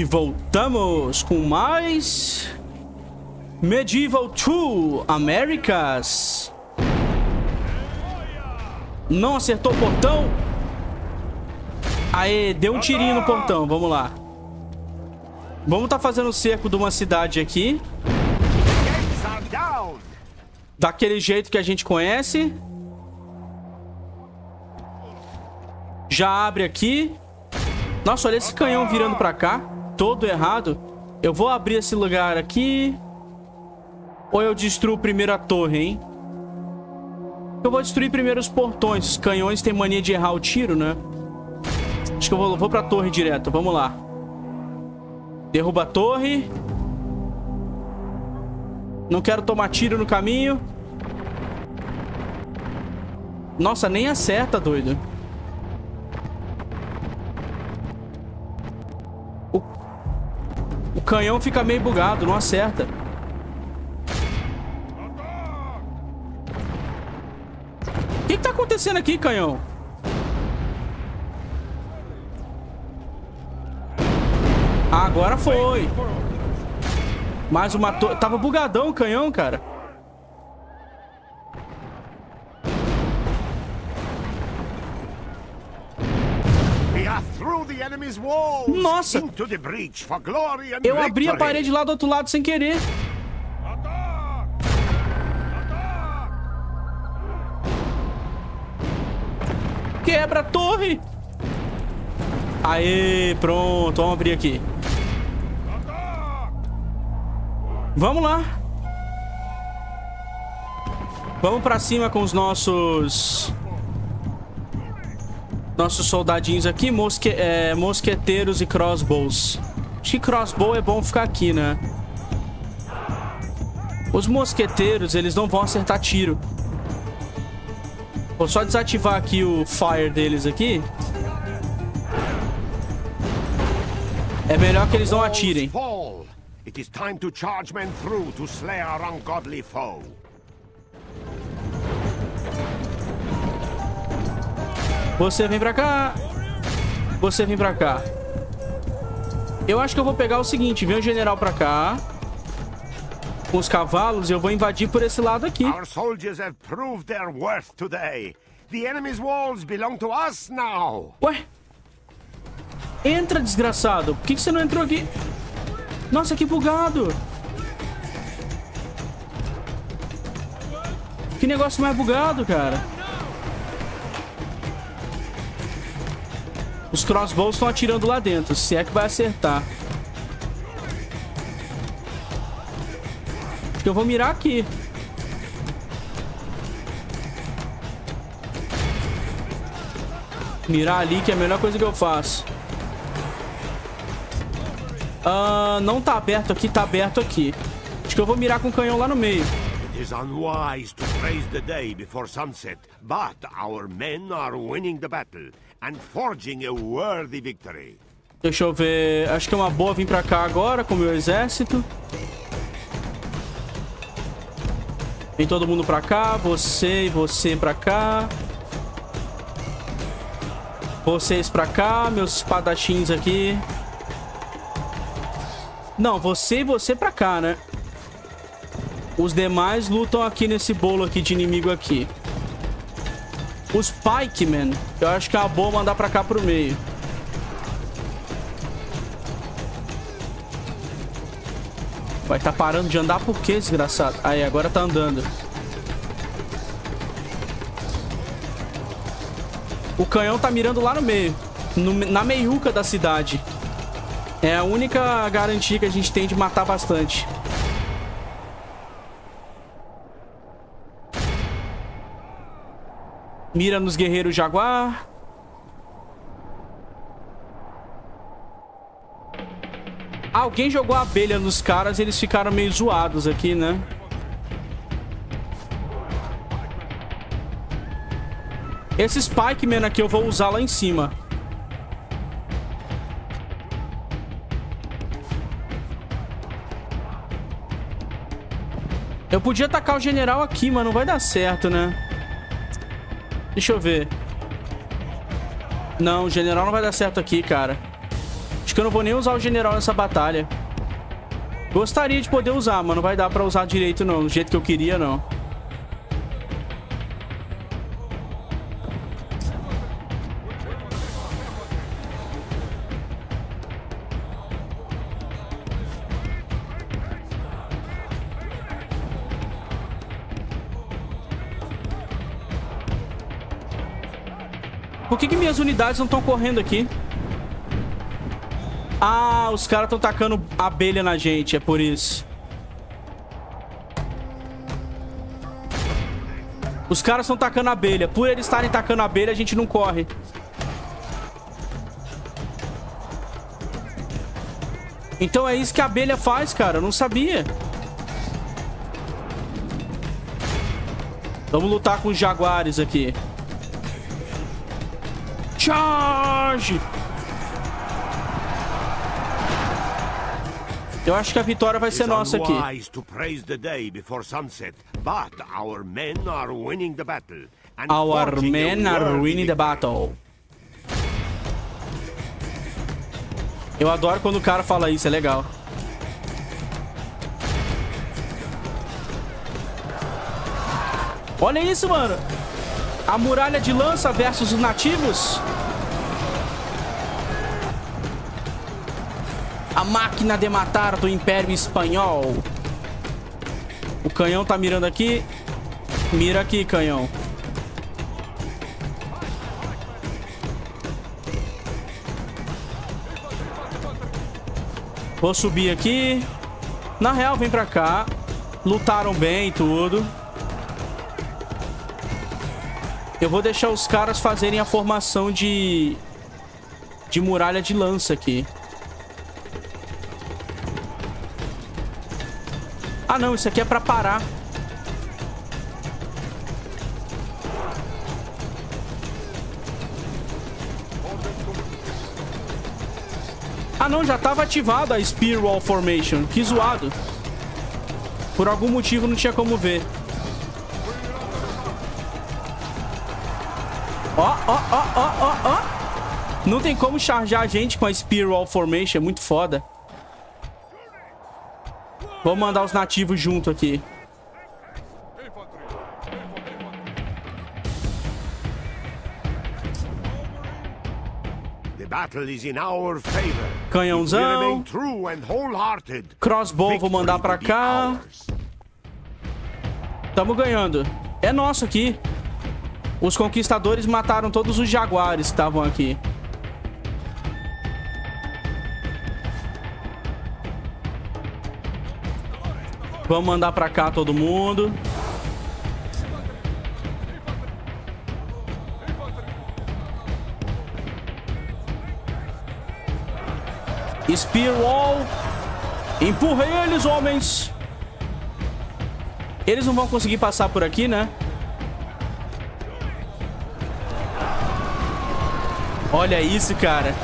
E voltamos com mais... Medieval 2 Americas. Não acertou o portão. Aê, deu um tirinho no portão. Vamos lá. Vamos tá fazendo cerco de uma cidade aqui. Daquele jeito que a gente conhece. Já abre aqui. Nossa, olha esse canhão virando pra cá. Todo errado. Eu vou abrir esse lugar aqui. Ou eu destruo primeiro a torre, hein? Eu vou destruir primeiro os portões. Os canhões têm mania de errar o tiro, né? Acho que eu vou, vou pra torre direto. Vamos lá. Derruba a torre. Não quero tomar tiro no caminho. Nossa, nem acerta, doido. O canhão fica meio bugado, não acerta. O que, que tá acontecendo aqui, canhão? Agora foi. Mais uma torre. Tava bugadão o canhão, cara. Nossa! Eu abri a parede lá do outro lado sem querer. Quebra a torre! Aê, pronto. Vamos abrir aqui. Vamos lá. Vamos pra cima com os nossos... Nossos soldadinhos aqui. Mosque... É, mosqueteiros e crossbows. Acho que crossbow é bom ficar aqui, né? Os mosqueteiros, eles não vão acertar tiro. Vou só desativar aqui o fire deles aqui. É melhor que eles não atirem. Our ungodly foe. Você vem pra cá. Você vem pra cá. Eu acho que eu vou pegar o seguinte. Vem o general pra cá. Com os cavalos, eu vou invadir por esse lado aqui. Our soldiers have proved their worth today. The enemy's walls belong to us now. Ué? Entra, desgraçado. Por que, que você não entrou aqui? Nossa, que bugado. Que negócio mais bugado, cara. Os crossbows estão atirando lá dentro. Se é que vai acertar. Acho que eu vou mirar aqui. Mirar ali que é a melhor coisa que eu faço. Uh, não tá aberto aqui, tá aberto aqui. Acho que eu vou mirar com o canhão lá no meio. Is unwise to praise the day before sunset, but our men are winning the battle and forging a worthy victory. Deixa eu ver. Acho que é uma boa vir pra cá agora com o meu exército. Vem todo mundo pra cá. Você e você pra cá. Vocês pra cá. Meus espadachins aqui. Não, você e você pra cá, né? Os demais lutam aqui nesse bolo aqui de inimigo aqui. Os Pikemen, eu acho que é boa mandar pra cá pro meio. Vai tá parando de andar por quê, desgraçado? Aí, agora tá andando. O canhão tá mirando lá no meio. No, na meiuca da cidade. É a única garantia que a gente tem de matar bastante. Mira nos guerreiros jaguar. Alguém jogou abelha nos caras e eles ficaram meio zoados aqui, né? Esse Spikeman aqui eu vou usar lá em cima. Eu podia atacar o general aqui, mas não vai dar certo, né? Deixa eu ver. Não, o general não vai dar certo aqui, cara. Acho que eu não vou nem usar o general nessa batalha. Gostaria de poder usar, mas não vai dar pra usar direito não. Do jeito que eu queria, não. Unidades não estão correndo aqui? Ah, os caras estão tacando abelha na gente, é por isso. Os caras estão tacando abelha. Por eles estarem tacando abelha, a gente não corre. Então é isso que a abelha faz, cara. Eu não sabia. Vamos lutar com os jaguares aqui. Charge! Eu acho que a vitória vai ser nossa aqui. Our men are winning the battle. Our men are winning the battle. Eu adoro quando o cara fala isso, é legal. Olha isso, mano. A muralha de lança versus os nativos. Máquina de matar do Império Espanhol. O canhão tá mirando aqui. Mira aqui, canhão. Vou subir aqui. Na real, vem pra cá. Lutaram bem e tudo. Eu vou deixar os caras fazerem a formação de... De muralha de lança aqui. Ah, não. Isso aqui é pra parar. Ah, não. Já tava ativado a Spear Wall Formation. Que zoado. Por algum motivo não tinha como ver. Ó, ó, ó, ó, ó, ó. Não tem como charjar a gente com a Spear Wall Formation. É muito foda. Vou mandar os nativos junto aqui. Canhãozão. Crossbow vou mandar pra cá. Tamo ganhando. É nosso aqui. Os conquistadores mataram todos os jaguares que estavam aqui. Vamos mandar pra cá todo mundo. Spear Wall. Empurra eles, homens. Eles não vão conseguir passar por aqui, né? Olha isso, cara.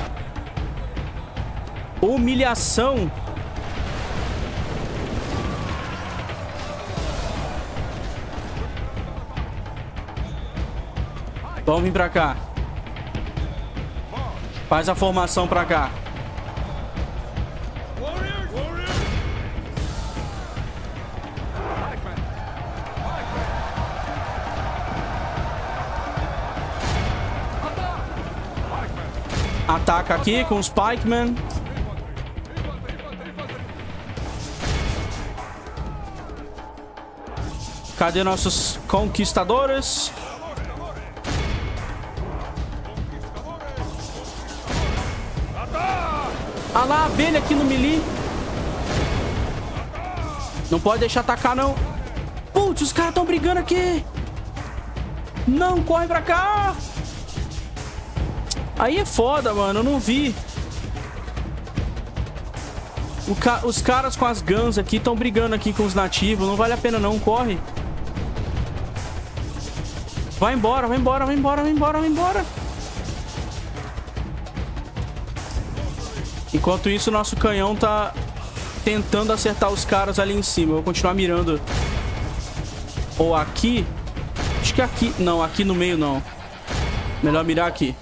Humilhação. Vamos vir pra cá. Faz a formação pra cá. Ataca aqui com os Pikeman. Cadê nossos conquistadores? Lá, a abelha aqui no melee. Não pode deixar atacar, não. Putz, os caras estão brigando aqui. Não, corre pra cá. Aí é foda, mano. Eu não vi. Ca... Os caras com as guns aqui estão brigando aqui com os nativos. Não vale a pena não. Corre. Vai embora, vai embora, vai embora, vai embora, vai embora. Enquanto isso, nosso canhão tá tentando acertar os caras ali em cima. Eu vou continuar mirando. Ou aqui. Acho que aqui. Não, aqui no meio não. Melhor mirar aqui.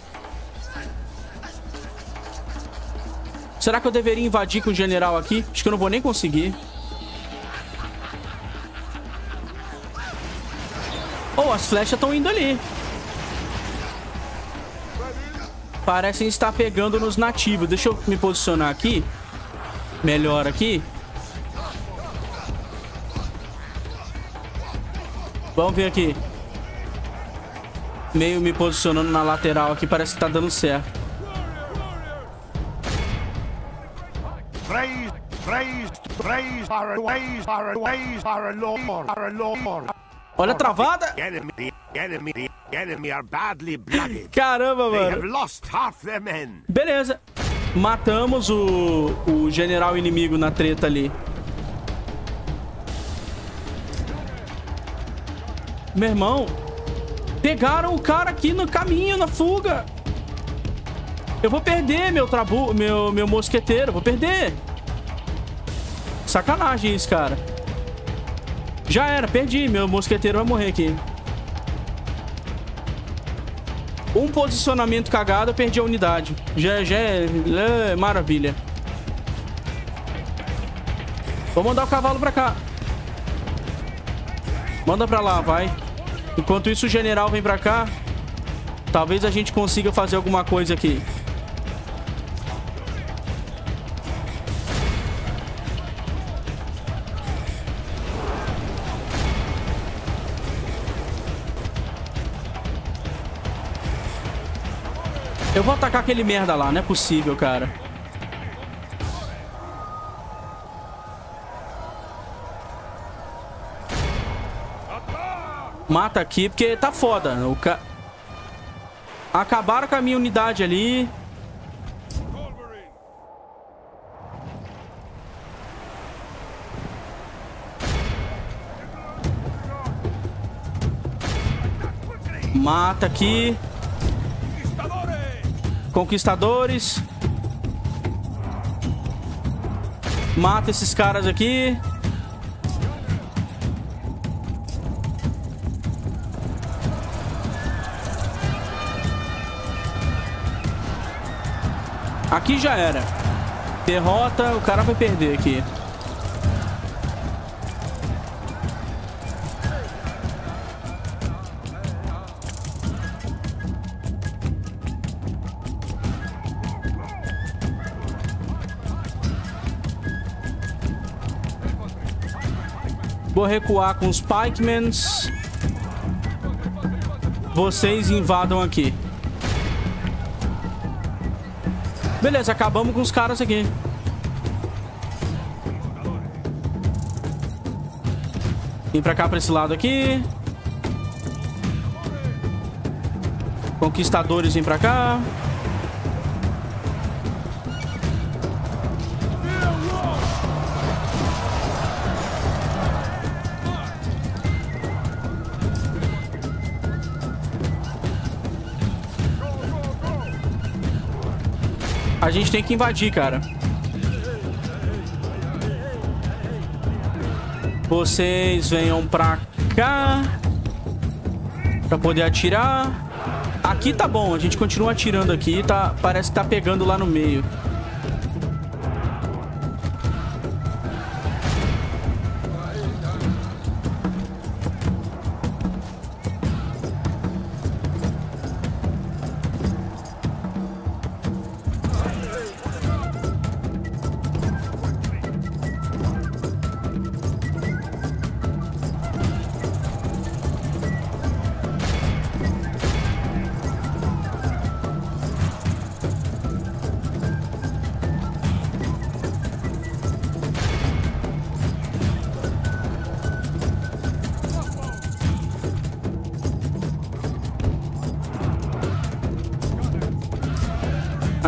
Será que eu deveria invadir com o general aqui? Acho que eu não vou nem conseguir. Oh, as flechas estão indo ali. Parecem estar pegando nos nativos. Deixa eu me posicionar aqui. Melhor aqui. Vamos ver aqui. Meio me posicionando na lateral aqui. Parece que tá dando certo. Olha a travada. Caramba, mano. Beleza. Matamos o, o general inimigo na treta ali. Meu irmão, pegaram o cara aqui no caminho, na fuga. Eu vou perder meu trabu, meu, meu mosqueteiro, vou perder. Sacanagem isso, cara. Já era, perdi. Meu mosqueteiro vai morrer aqui. Um posicionamento cagado, eu perdi a unidade. Já, já é, é maravilha. Vou mandar o cavalo pra cá. Manda pra lá, vai. Enquanto isso, o general vem pra cá. Talvez a gente consiga fazer alguma coisa aqui. Eu vou atacar aquele merda lá, não é possível, cara. Mata aqui, porque tá foda. O ca... Acabaram com a minha unidade ali. Mata aqui. Conquistadores. Mata esses caras aqui. Aqui já era. Derrota, o cara vai perder aqui. Vou recuar com os Pikemans. Vocês invadam aqui. Beleza, acabamos com os caras aqui. Vem pra cá, pra esse lado aqui. Conquistadores vem pra cá. Gente tem que invadir, cara. Vocês venham pra cá. Pra poder atirar. Aqui tá bom, a gente continua atirando aqui. Tá, parece que tá pegando lá no meio.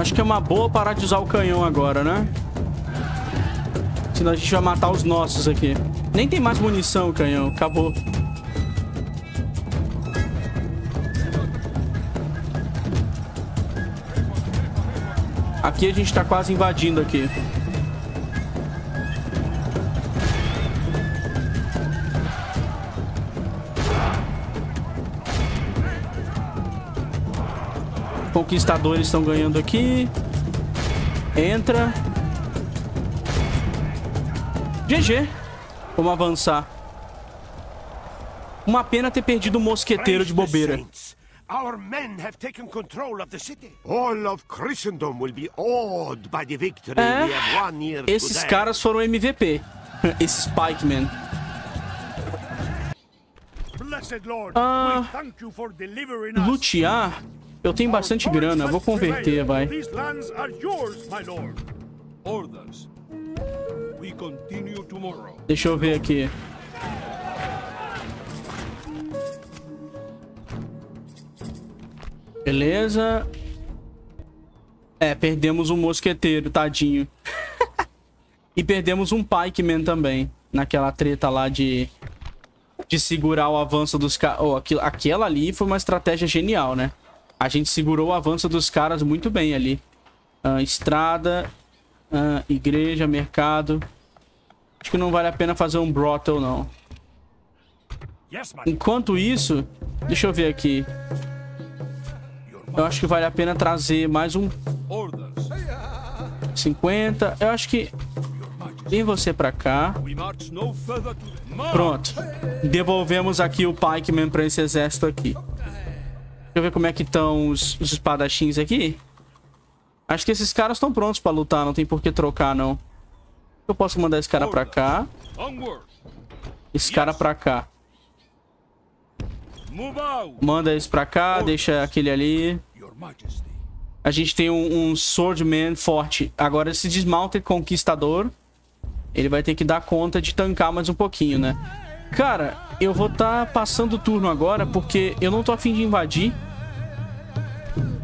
Acho que é uma boa parar de usar o canhão agora, né? Senão a gente vai matar os nossos aqui. Nem tem mais munição o canhão. Acabou. Aqui a gente tá quase invadindo aqui. Conquistadores estão ganhando aqui. Entra. GG. Vamos avançar. Uma pena ter perdido o mosqueteiro de bobeira. Our men have taken control of the city. All of Christendom will be awed by the victory é, we have won here Esses today. caras foram MVP. Esses Pikemen. Ah, lutear? Eu tenho bastante grana, vou converter, vai. Deixa eu ver aqui. Beleza. É, perdemos um mosqueteiro, tadinho. e perdemos um pikeman também. Naquela treta lá de... De segurar o avanço dos caras... Oh, aquela ali foi uma estratégia genial, né? A gente segurou o avanço dos caras muito bem ali. Uh, estrada, uh, igreja, mercado. Acho que não vale a pena fazer um brothel, não. Enquanto isso, deixa eu ver aqui. Eu acho que vale a pena trazer mais um... 50. Eu acho que... Vem você pra cá. Pronto. Devolvemos aqui o Pikeman pra esse exército aqui. Eu ver como é que estão os, os espadachins aqui. Acho que esses caras estão prontos pra lutar, não tem por que trocar, não. Eu posso mandar esse cara pra cá. Esse cara pra cá. Manda esse pra cá, deixa aquele ali. A gente tem um, um Swordman forte. Agora esse Dismounted Conquistador, ele vai ter que dar conta de tancar mais um pouquinho, né? Cara, eu vou estar tá passando o turno agora porque eu não tô afim de invadir.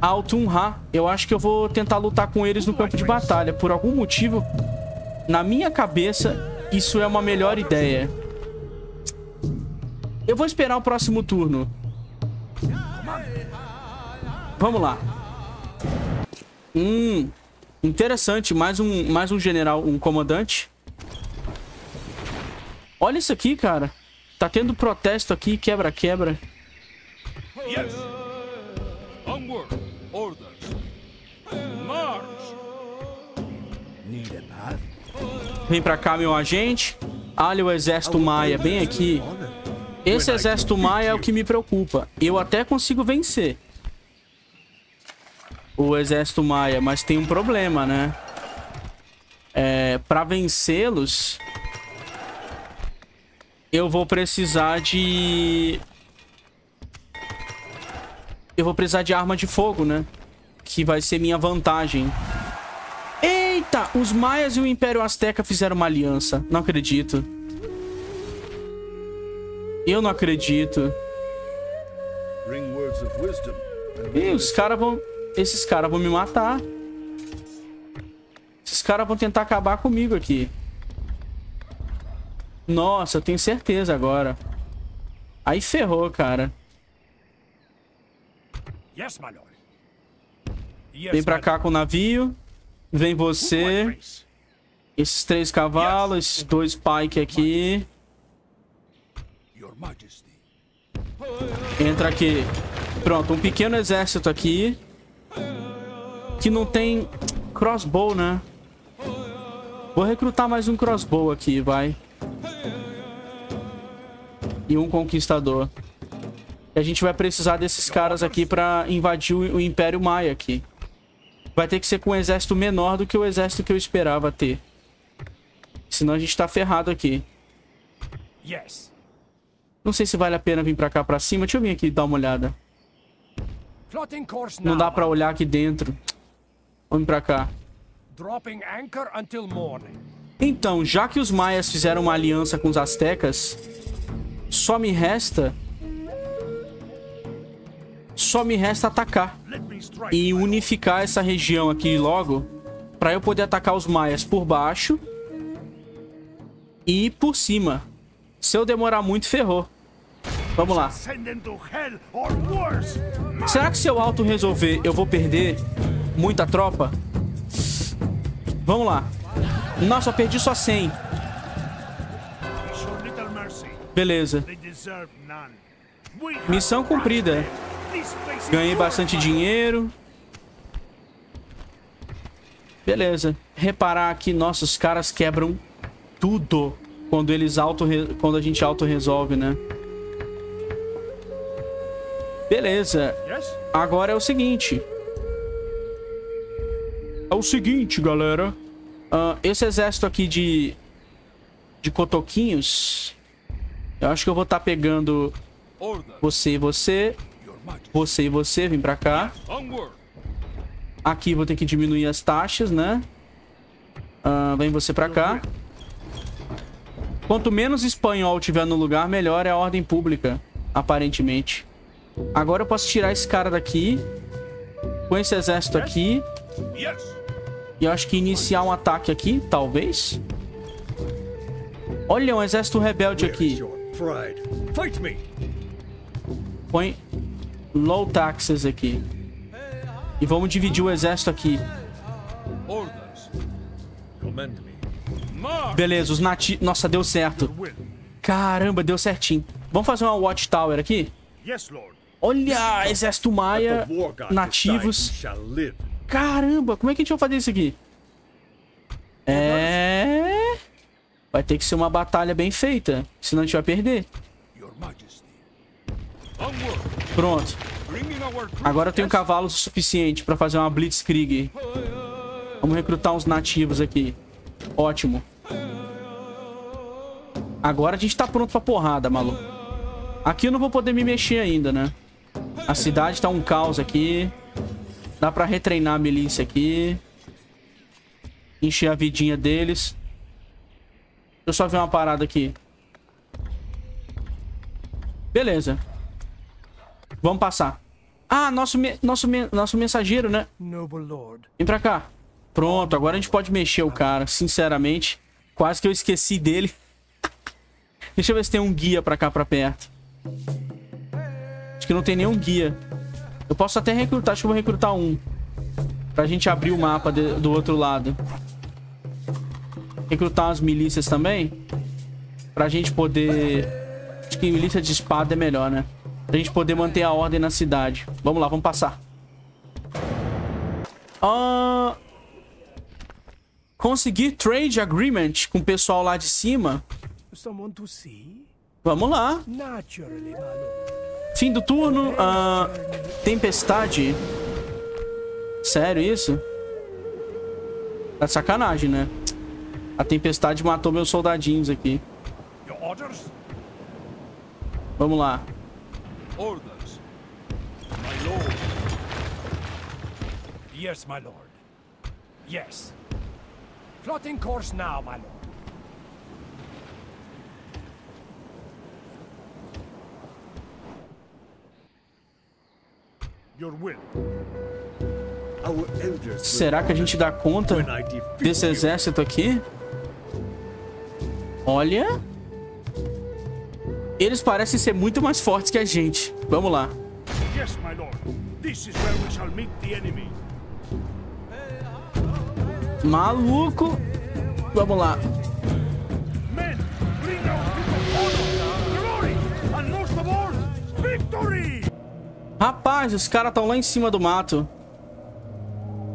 Altunha, eu acho que eu vou tentar lutar com eles no campo de batalha. Por algum motivo, na minha cabeça, isso é uma melhor ideia. Eu vou esperar o próximo turno. Vamos lá. Hum, interessante. Mais um, mais um general, um comandante. Olha isso aqui, cara. Tá tendo protesto aqui, quebra-quebra. Yes. Vem pra cá, meu agente. Olha o exército maia bem aqui. Esse exército maia é o que me preocupa. Eu até consigo vencer. O exército maia, mas tem um problema, né? É, pra vencê-los... Eu vou precisar de... Eu vou precisar de arma de fogo, né? Que vai ser minha vantagem. Eita, os maias e o Império Azteca fizeram uma aliança. Não acredito. Eu não acredito. Ih, os caras vão... Esses caras vão me matar. Esses caras vão tentar acabar comigo aqui. Nossa, eu tenho certeza agora. Aí ferrou, cara. Vem pra cá com o navio. Vem você. Esses três cavalos, esses dois pike aqui. Entra aqui. Pronto, um pequeno exército aqui. Que não tem crossbow, né? Vou recrutar mais um crossbow aqui, vai. E um conquistador. E a gente vai precisar desses caras aqui pra invadir o Império Maia aqui vai ter que ser com um exército menor do que o exército que eu esperava ter. Senão a gente tá ferrado aqui. Não sei se vale a pena vir pra cá pra cima. Deixa eu vir aqui dar uma olhada. Não dá pra olhar aqui dentro. Vamos pra cá. Então, já que os maias fizeram uma aliança com os astecas, só me resta só me resta atacar. E unificar essa região aqui logo. Pra eu poder atacar os maias por baixo. E por cima. Se eu demorar muito, ferrou. Vamos lá. Será que se eu auto resolver, eu vou perder muita tropa? Vamos lá. Nossa, eu perdi só 100. Beleza. Missão cumprida. Ganhei bastante dinheiro. Beleza. Reparar aqui, nossos caras quebram tudo quando eles auto quando a gente auto resolve, né? Beleza. Agora é o seguinte. É o seguinte, galera. Uh, esse exército aqui de de cotoquinhos, eu acho que eu vou estar tá pegando você e você, você e você, vem pra cá. Aqui vou ter que diminuir as taxas, né? Uh, vem você pra cá. Quanto menos espanhol tiver no lugar, melhor é a ordem pública, aparentemente. Agora eu posso tirar esse cara daqui. Com esse exército aqui. E eu acho que iniciar um ataque aqui, talvez. Olha, um exército rebelde aqui. Põe low taxes aqui. E vamos dividir o exército aqui. Beleza, os nativos... Nossa, deu certo. Caramba, deu certinho. Vamos fazer uma watchtower aqui? Olha, exército maia, nativos. Caramba, como é que a gente vai fazer isso aqui? É... Vai ter que ser uma batalha bem feita, senão a gente vai perder. Pronto. Agora eu tenho cavalos suficiente pra fazer uma blitzkrieg. Vamos recrutar uns nativos aqui. Ótimo. Agora a gente tá pronto pra porrada, maluco. Aqui eu não vou poder me mexer ainda, né? A cidade tá um caos aqui. Dá pra retreinar a milícia aqui. Encher a vidinha deles. Deixa eu só ver uma parada aqui. Beleza. Vamos passar. Ah, nosso, nosso, nosso mensageiro, né? Vem pra cá. Pronto, agora a gente pode mexer o cara. Sinceramente, quase que eu esqueci dele. Deixa eu ver se tem um guia pra cá, pra perto. Acho que não tem nenhum guia. Eu posso até recrutar. Acho que eu vou recrutar um. Pra gente abrir o mapa de, do outro lado. Recrutar umas milícias também. Pra gente poder... Acho que milícia de espada é melhor, né? Pra gente poder manter a ordem na cidade. Vamos lá, vamos passar. Uh... Conseguir trade agreement com o pessoal lá de cima. Vamos lá. Fim do turno. Uh... Tempestade. Sério isso? Tá sacanagem, né? A tempestade matou meus soldadinhos aqui. Vamos lá. Orders. My lord. Yes, my lord. Yes. Plotting course now, my lord. Your will. Será que a gente dá conta desse exército aqui? Olha. Eles parecem ser muito mais fortes que a gente. Vamos lá. Maluco. Vamos lá. Rapaz, os caras estão lá em cima do mato.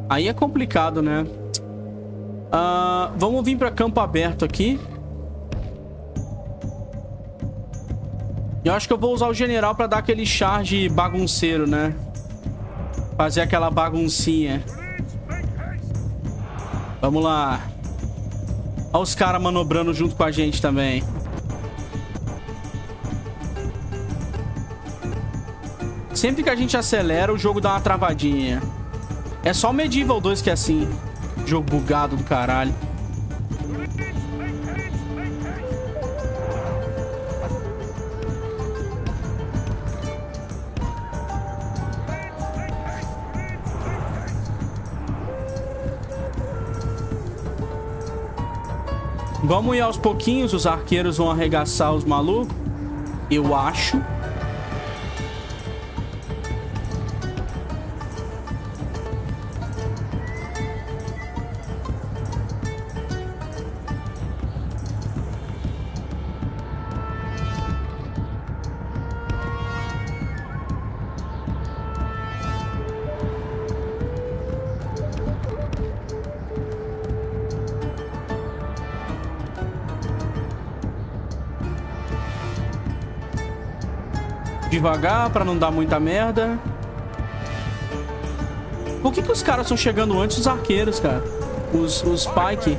Aí é complicado, né? Uh, vamos vir para campo aberto aqui. Eu acho que eu vou usar o general pra dar aquele charge bagunceiro, né? Fazer aquela baguncinha. Vamos lá. Olha os caras manobrando junto com a gente também. Sempre que a gente acelera, o jogo dá uma travadinha. É só o Medieval 2 que é assim. Jogo bugado do caralho. Vamos ir aos pouquinhos, os arqueiros vão arregaçar os malucos. Eu acho. Devagar, pra não dar muita merda. Por que, que os caras estão chegando antes dos arqueiros, cara? Os, os Pike.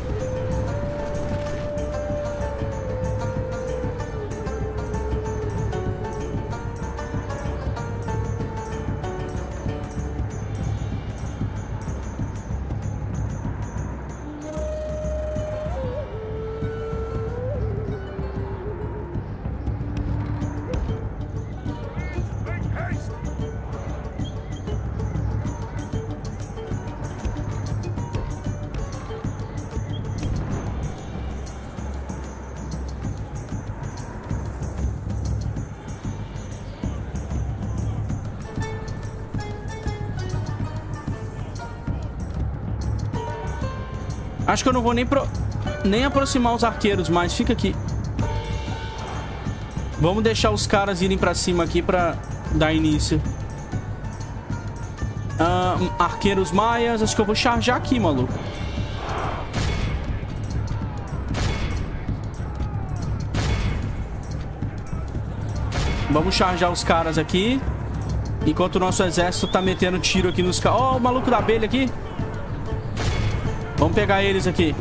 Acho que eu não vou nem, pro... nem aproximar os arqueiros mais. Fica aqui. Vamos deixar os caras irem pra cima aqui pra dar início. Arqueiros maias. Acho que eu vou charjar aqui, maluco. Vamos charjar os caras aqui. Enquanto o nosso exército tá metendo tiro aqui nos caras. Ó, oh, o maluco da abelha aqui. Vamos pegar eles aqui.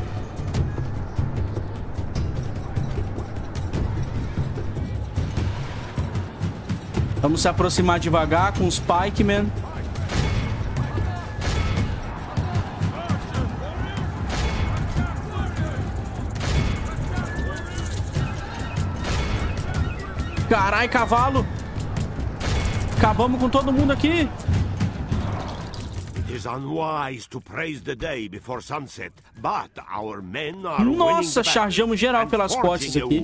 Vamos se aproximar devagar com os Pikemen. Carai, cavalo! Acabamos com todo mundo aqui Nossa, chargeamos geral pelas costas aqui.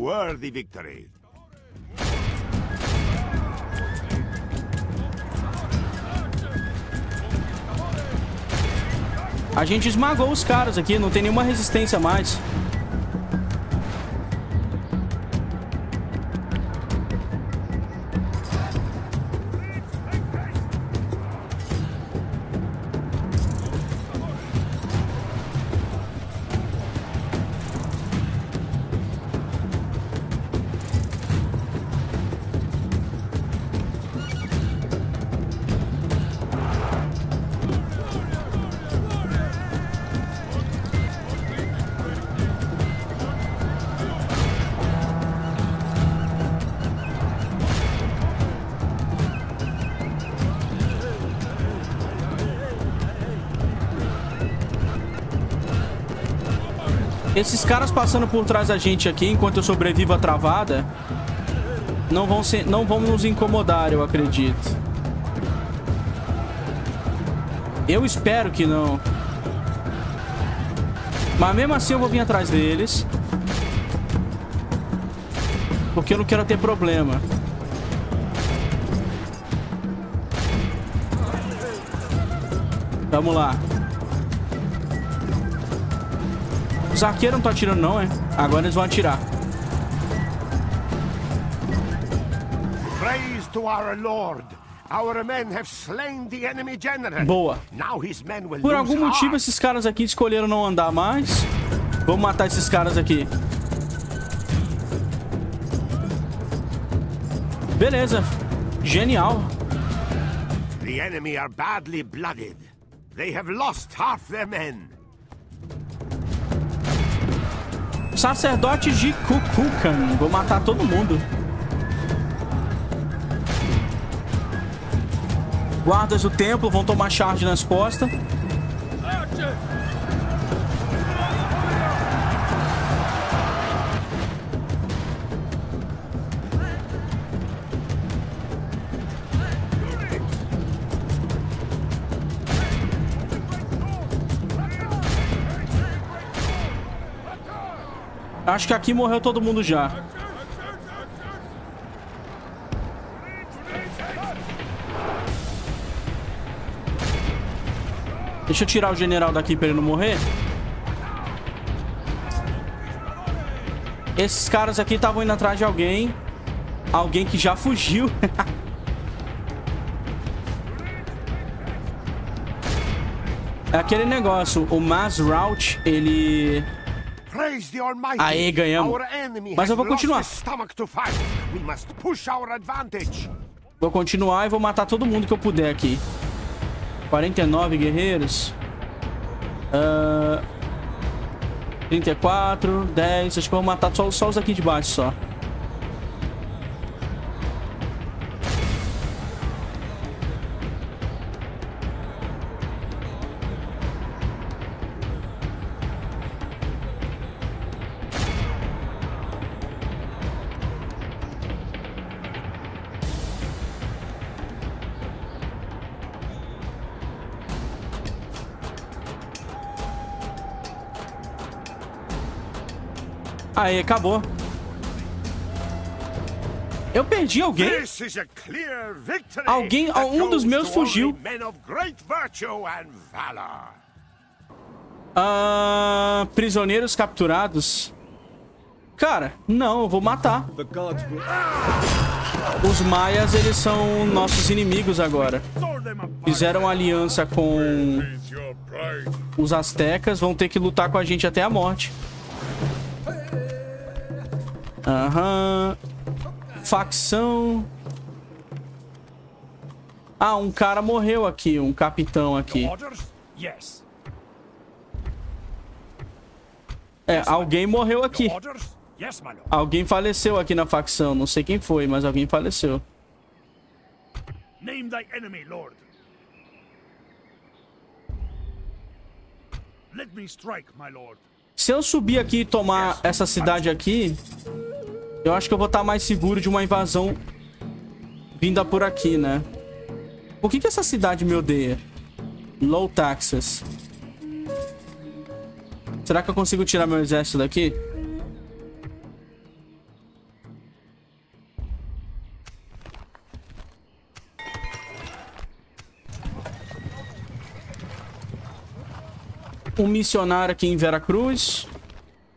A gente esmagou os caras aqui, não tem nenhuma resistência mais. Esses caras passando por trás da gente aqui, enquanto eu sobrevivo a travada, não vão, ser, não vão nos incomodar, eu acredito. Eu espero que não. Mas mesmo assim eu vou vir atrás deles. Porque eu não quero ter problema. Vamos lá. Os arqueiros não estão atirando não, é? Agora eles vão atirar. Praise to our Lord. Our men have slain the enemy general. Boa. Por algum motivo esses caras aqui escolheram não andar mais. Vamos matar esses caras aqui. Beleza. Genial. The enemy are badly blooded. They have lost half their men. Sacerdote de Kukulkan. Vou matar todo mundo. Guardas do templo vão tomar charge nas costas. Acho que aqui morreu todo mundo já. Deixa eu tirar o general daqui pra ele não morrer. Esses caras aqui estavam indo atrás de alguém. Alguém que já fugiu. é aquele negócio. O Mass Route, ele... Aê, ganhamos. Mas eu vou continuar. Vou continuar e vou matar todo mundo que eu puder aqui. 49 guerreiros. Uh, 34, 10. Acho que eu vou matar só, só os aqui de baixo só. Aí, acabou. Eu perdi alguém? Alguém, um dos meus fugiu. Ah, prisioneiros capturados. Cara, não, eu vou matar. Os maias, eles são nossos inimigos agora. Fizeram aliança com os astecas, vão ter que lutar com a gente até a morte. Aham. Facção. Ah, um cara morreu aqui, um capitão aqui. É, alguém morreu aqui. Alguém faleceu aqui na facção. Não sei quem foi, mas alguém faleceu. Name thy enemy, Lord. Let me strike, my lord. Se eu subir aqui e tomar essa cidade aqui, eu acho que eu vou estar mais seguro de uma invasão vinda por aqui, né? Por que, que essa cidade me odeia? Low taxes. Será que eu consigo tirar meu exército daqui? Um missionário aqui em Veracruz.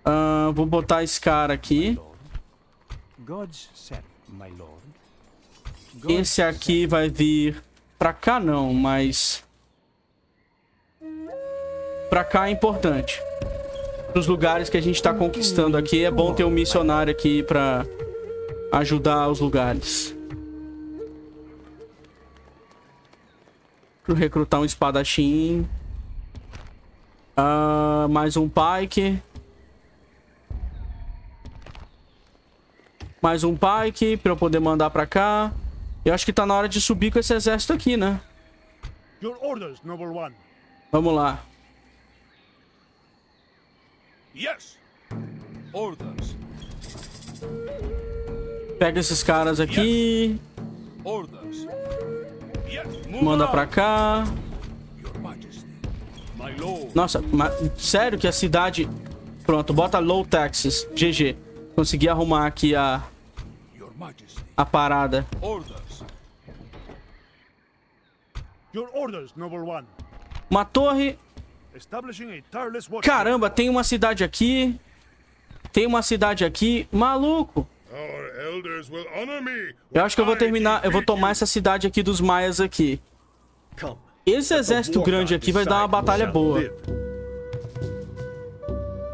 Uh, vou botar esse cara aqui. Esse aqui vai vir pra cá não, mas... Pra cá é importante. Nos lugares que a gente tá conquistando aqui, é bom ter um missionário aqui pra ajudar os lugares. Recrutar um espadachim. Uh, mais um pike. Mais um pike pra eu poder mandar pra cá. Eu acho que tá na hora de subir com esse exército aqui, né? Orders, Vamos lá. Yes. Orders. Pega esses caras aqui. Orders. Manda pra cá. Nossa, mas, sério que a cidade... Pronto, bota low taxes. GG. Consegui arrumar aqui a... A parada. Uma torre. Caramba, tem uma cidade aqui. Tem uma cidade aqui. Maluco. Eu acho que eu vou terminar. Eu vou tomar essa cidade aqui dos maias aqui. Esse exército grande aqui vai dar uma batalha boa.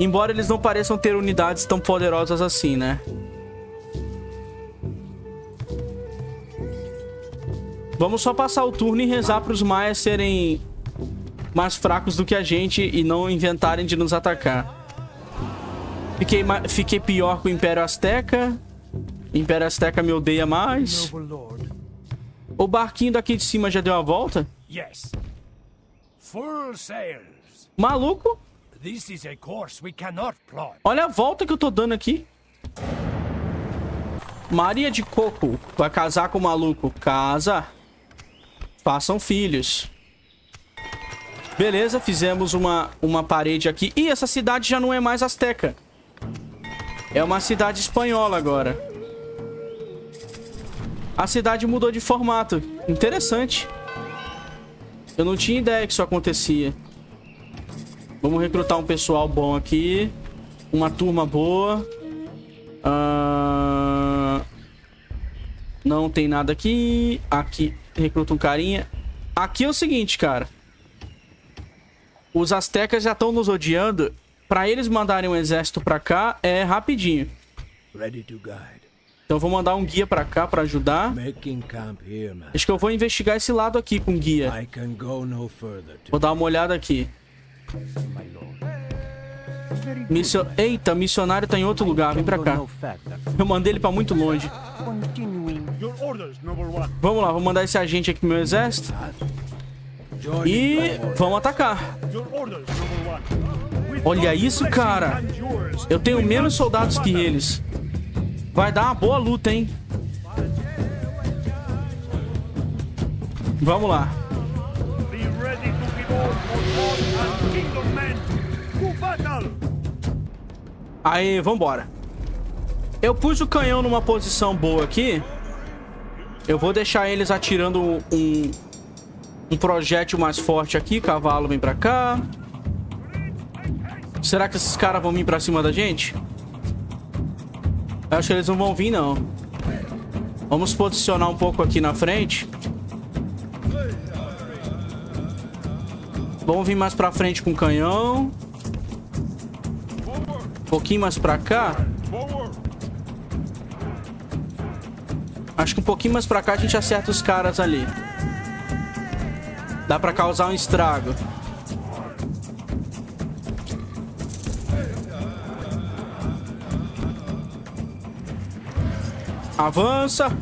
Embora eles não pareçam ter unidades tão poderosas assim, né? Vamos só passar o turno e rezar para os maias serem mais fracos do que a gente e não inventarem de nos atacar. Fiquei, fiquei pior com o Império Azteca. O Império Azteca me odeia mais. O barquinho daqui de cima já deu a volta? Yes. Full sails. Maluco? This is a course we cannot plot. Olha a volta que eu tô dando aqui. Maria de Coco vai casar com o maluco. Casa. Façam filhos. Beleza, fizemos uma, uma parede aqui. Ih, essa cidade já não é mais asteca. É uma cidade espanhola agora. A cidade mudou de formato. Interessante. Eu não tinha ideia que isso acontecia. Vamos recrutar um pessoal bom aqui. Uma turma boa. Uh... Não tem nada aqui. Aqui, recruta um carinha. Aqui é o seguinte, cara. Os astecas já estão nos odiando. Pra eles mandarem um exército pra cá, é rapidinho. Então eu vou mandar um guia pra cá pra ajudar. Acho que eu vou investigar esse lado aqui com guia. Vou dar uma olhada aqui. Missio... Eita, missionário tá em outro lugar. Vem pra cá. Eu mandei ele pra muito longe. Vamos lá, vou mandar esse agente aqui pro meu exército. E vamos atacar. Olha isso, cara. Eu tenho menos soldados que eles. Vai dar uma boa luta, hein? Vamos lá. Aí, vambora. Eu pus o canhão numa posição boa aqui. Eu vou deixar eles atirando um, um projétil mais forte aqui. Cavalo vem pra cá. Será que esses caras vão vir pra cima da gente? Acho que eles não vão vir, não. Vamos posicionar um pouco aqui na frente. Vamos vir mais pra frente com o canhão. Um pouquinho mais pra cá. Acho que um pouquinho mais pra cá a gente acerta os caras ali. Dá pra causar um estrago. Avança.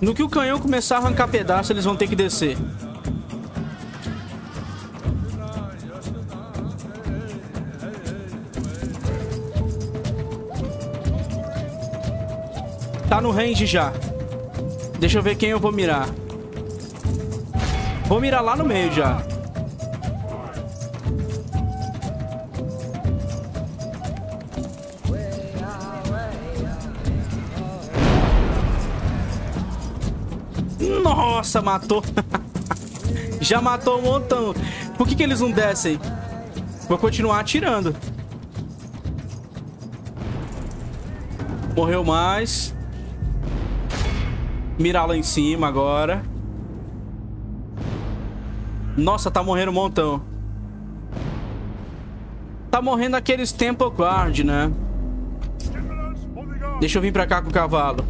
No que o canhão começar a arrancar pedaço, eles vão ter que descer. Tá no range já. Deixa eu ver quem eu vou mirar. Vou mirar lá no meio já. Nossa, matou. Já matou um montão. Por que, que eles não descem? Vou continuar atirando. Morreu mais. Mirar lá em cima agora. Nossa, tá morrendo um montão. Tá morrendo aqueles Temple Guard, né? Deixa eu vir pra cá com o cavalo.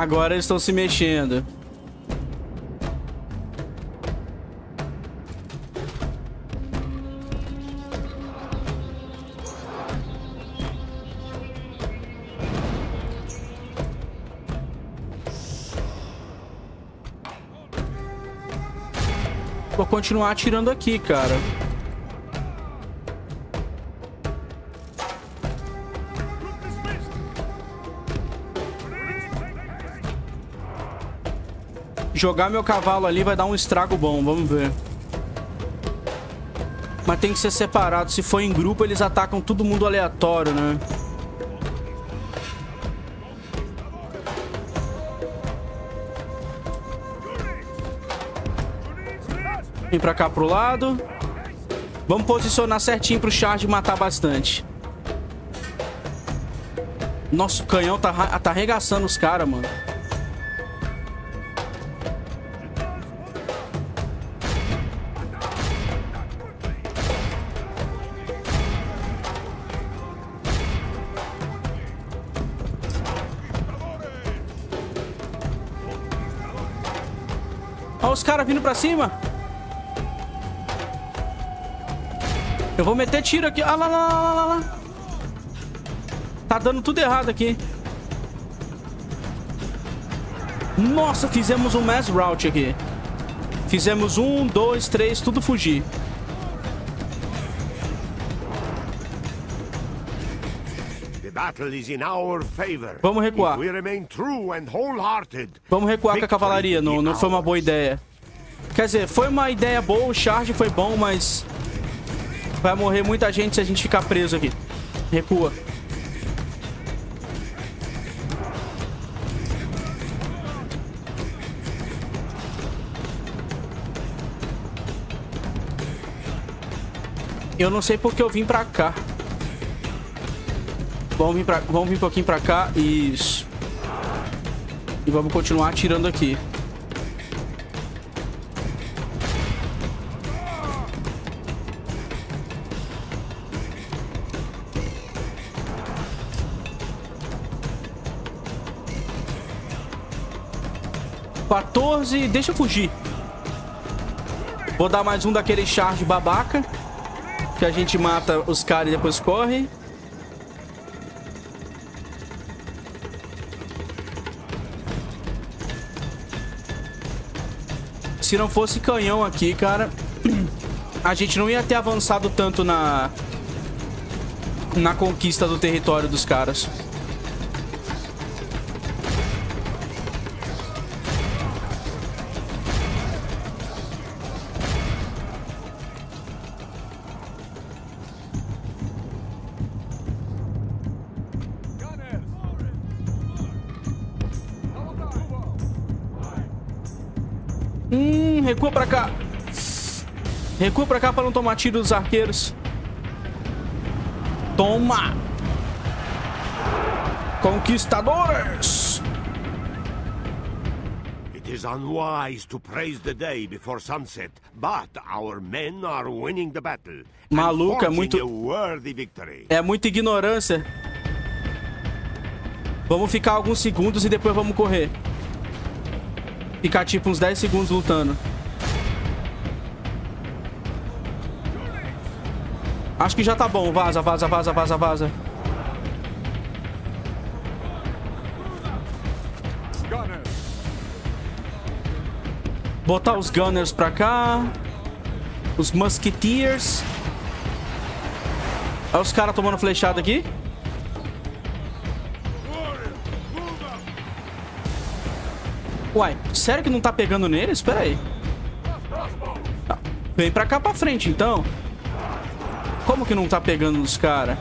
Agora eles estão se mexendo. Vou continuar atirando aqui, cara. Jogar meu cavalo ali vai dar um estrago bom, vamos ver. Mas tem que ser separado. Se for em grupo, eles atacam todo mundo aleatório, né? Vem pra cá pro lado. Vamos posicionar certinho pro charge matar bastante. Nossa, o canhão tá, tá arregaçando os caras, mano. Caras vindo pra cima. Eu vou meter tiro aqui. Ah, lá, lá, lá, lá, lá. Tá dando tudo errado aqui. Nossa, fizemos um mass route aqui. Fizemos um, dois, três, tudo fugir. Vamos recuar. Vamos recuar com a cavalaria. Não, não foi uma boa ideia. Quer dizer, foi uma ideia boa. O charge foi bom, mas... Vai morrer muita gente se a gente ficar preso aqui. Recua. Eu não sei porque eu vim pra cá. Vamos vir, pra, vamos vir um pouquinho pra cá. Isso. E vamos continuar atirando aqui. 14. Deixa eu fugir. Vou dar mais um daquele charge babaca. Que a gente mata os caras e depois corre. Se não fosse canhão aqui, cara, a gente não ia ter avançado tanto na na conquista do território dos caras. Recua pra cá pra não tomar tiro dos arqueiros. Toma! Conquistadores! It is unwise to praise the day before sunset, but our men are winning the battle. Maluco, é muito... É muita ignorância. Vamos ficar alguns segundos e depois vamos correr. Ficar tipo uns 10 segundos lutando. Acho que já tá bom. Vaza, vaza, vaza, vaza, vaza. Botar os Gunners pra cá. Os Musketeers. Olha os caras tomando flechada aqui. Uai, sério que não tá pegando neles? Espera aí. Vem pra cá pra frente, então. Como que não tá pegando nos caras?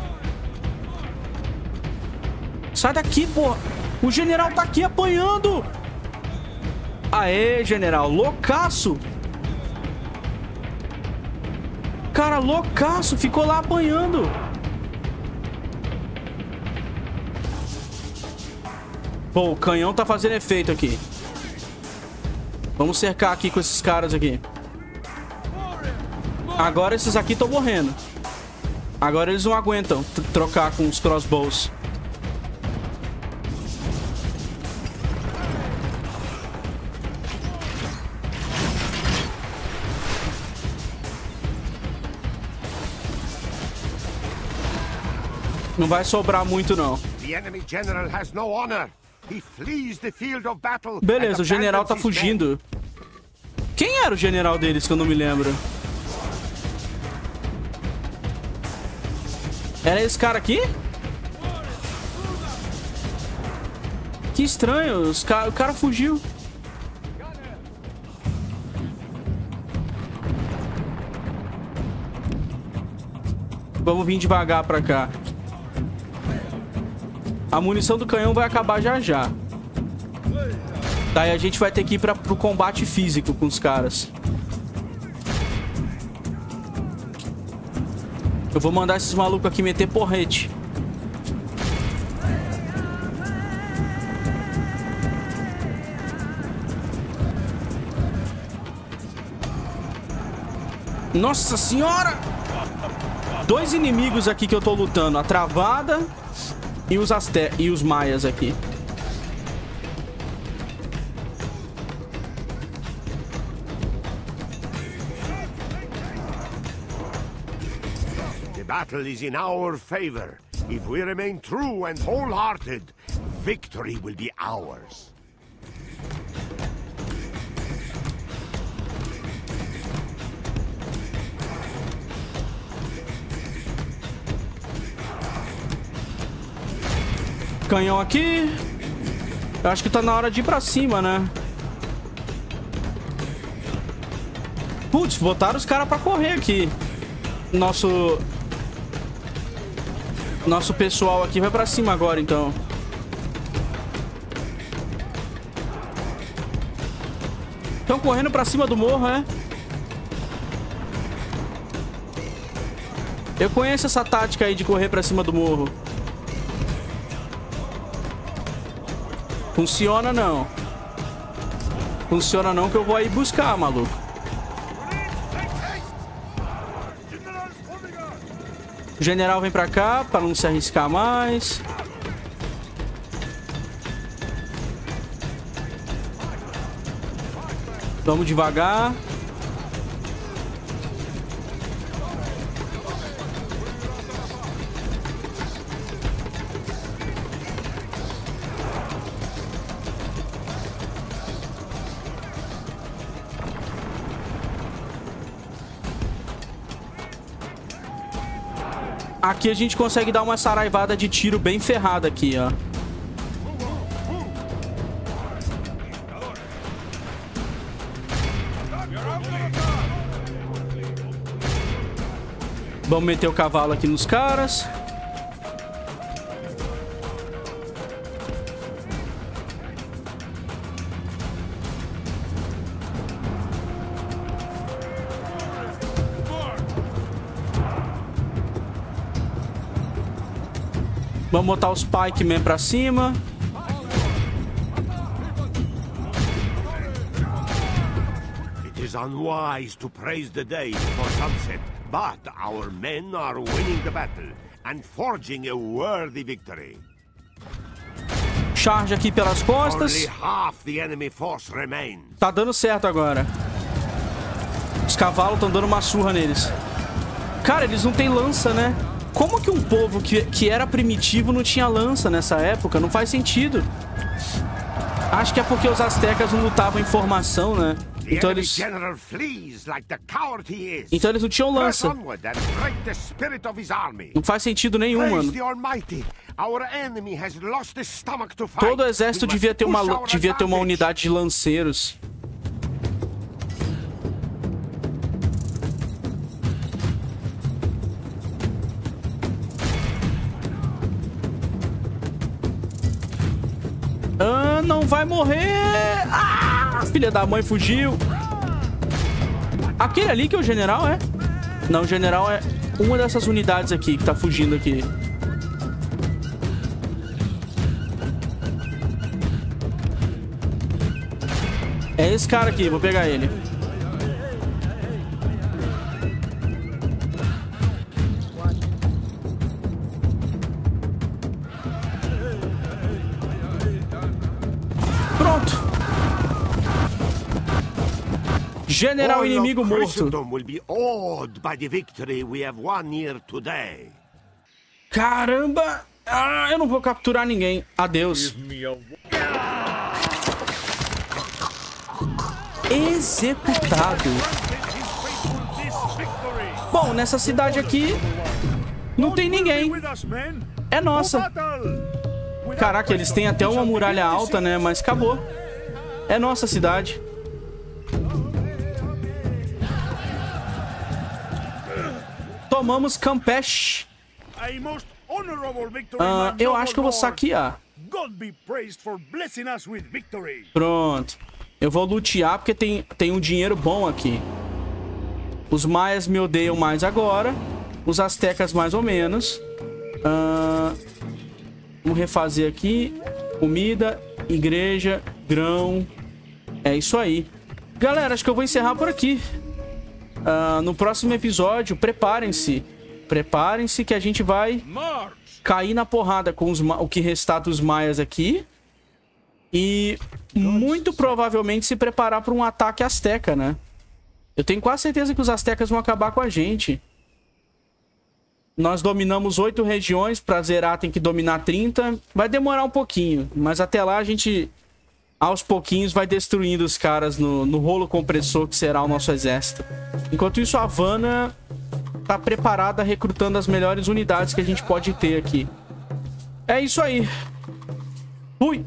Sai daqui, porra. O general tá aqui apanhando. Aê, general. Loucaço. Cara, loucaço. Ficou lá apanhando. Pô, o canhão tá fazendo efeito aqui. Vamos cercar aqui com esses caras aqui. Agora esses aqui estão morrendo. Agora eles não aguentam trocar com os crossbows. Não vai sobrar muito, não. Beleza, o general tá fugindo. Quem era o general deles que eu não me lembro? Era esse cara aqui? Que estranho, ca... o cara fugiu. Vamos vir devagar pra cá. A munição do canhão vai acabar já já. Daí a gente vai ter que ir pra, pro combate físico com os caras. Eu vou mandar esses malucos aqui meter porrete. Nossa senhora! Dois inimigos aqui que eu tô lutando. A travada e os, Azte e os maias aqui. Battle is in our favor. If we remain true and wholehearted, victory will be ours. Canhão aqui. Eu acho que tá na hora de ir pra cima, né? Putz, botaram os caras pra correr aqui. Nosso nosso pessoal aqui vai pra cima agora, então. Estão correndo pra cima do morro, é? Eu conheço essa tática aí de correr pra cima do morro. Funciona não. Funciona não que eu vou aí buscar, maluco. O general vem pra cá pra não se arriscar mais. Vamos devagar. Aqui a gente consegue dar uma saraivada de tiro bem ferrada aqui, ó. Vamos meter o cavalo aqui nos caras. Vamos botar os pikemen pra cima. It is unwise to praise the day before sunset, but our men are winning the battle and forging a worthy victory. Charge aqui pelas costas. Tá dando certo agora. Os cavalos estão dando uma surra neles. Cara, eles não têm lança, né? Como que um povo que, que era primitivo não tinha lança nessa época? Não faz sentido. Acho que é porque os astecas não lutavam em formação, né? Então eles, então eles não tinham lança. Não faz sentido nenhum, mano. Todo exército devia ter uma, devia ter uma unidade de lanceiros. Não vai morrer! Ah, filha da mãe fugiu. Aquele ali que é o general, é? Não, o general é uma dessas unidades aqui que tá fugindo aqui. É esse cara aqui, vou pegar ele. Won here today. Caramba! Ah, eu não vou capturar ninguém. Adeus. Executado. Bom, nessa cidade aqui não tem ninguém. É nossa. Caraca, eles têm até uma muralha alta, né? Mas acabou. É nossa cidade. Tomamos Campeche. Ah, eu acho que eu vou saquear. Pronto. Eu vou lutear porque tem, tem um dinheiro bom aqui. Os maias me odeiam mais agora. Os astecas mais ou menos. Ah, vamos refazer aqui. Comida, igreja, grão. É isso aí. Galera, acho que eu vou encerrar por aqui. Ah, no próximo episódio, preparem-se. Preparem-se que a gente vai cair na porrada com os, o que restar dos maias aqui. E muito provavelmente se preparar para um ataque asteca, né? Eu tenho quase certeza que os astecas vão acabar com a gente. Nós dominamos oito regiões, pra zerar tem que dominar 30. Vai demorar um pouquinho, mas até lá a gente, aos pouquinhos, vai destruindo os caras no, no rolo compressor que será o nosso exército. Enquanto isso, a Havana tá preparada, recrutando as melhores unidades que a gente pode ter aqui. É isso aí. Fui!